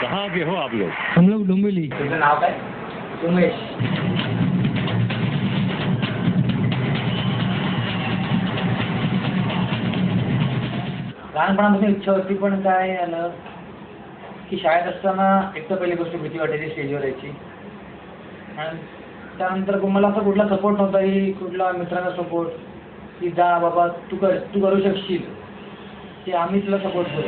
कहाँ के हो आप लोग? हम लोग उमेश। लहानपणापासून इच्छा होती पण काय झालं की शाळेत असताना एक तर पहिली गोष्ट भीती वाटायची स्टेजवर यायची. आणि त्यानंतर मला असा कुठला सपोर्ट नव्हता की कुठला मित्रांचा सपोर्ट की जा बाबा तू कर तू करू शकशील. की आम्ही तुला सपोर्ट करू.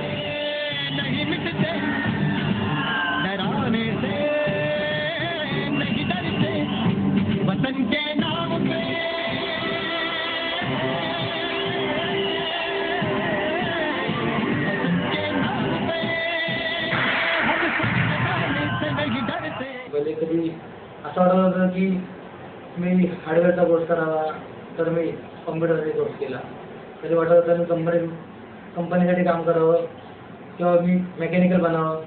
पहिले कधी असं वाटत होतं की मी हार्डवेअरचा कोर्स करावा तर मी कम्प्युटरचा कोर्स केला. कधी वाटत होतं मी कंपनी कंपनीसाठी काम करावं किंवा मी मेकॅनिकल बनावं.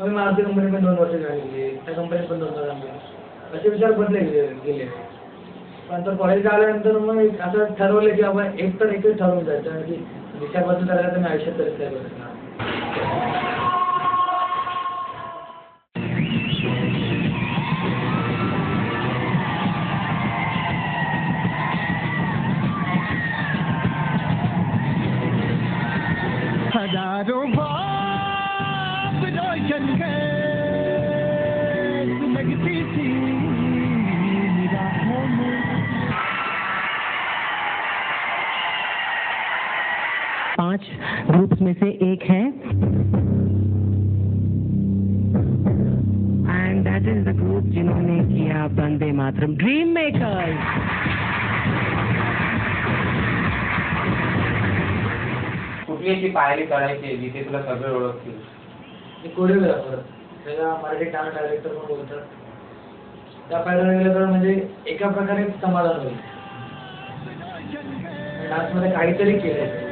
मग मी मारुती कंपनी पण दोन वर्ष जॉईन केली त्या कंपनीत पण दोन वर्ष काम केलं असे विचार बदले गेले गेले. पण तर कॉलेजला आल्यानंतर मग एक असं ठरवलं की आपण एक तर एकच ठरवून जायचं. की विचार बदल करायला तर मी आयुष्यात तरी काय करणार पाँच ग्रुप्स में से एक है। And that is the group जिन्होंने किया बंदे मातरम ड्रीम मेकर्स कुठली पायरी करायची जिथे तुला सगळे ओळखतील? मी कोरिओग्राफर त्याला मराठी डान्स डायरेक्टर पण बोलतात. त्या पायऱ्या गेलं तर म्हणजे एका प्रकारे समाधान होईल. डान्समध्ये काहीतरी केलं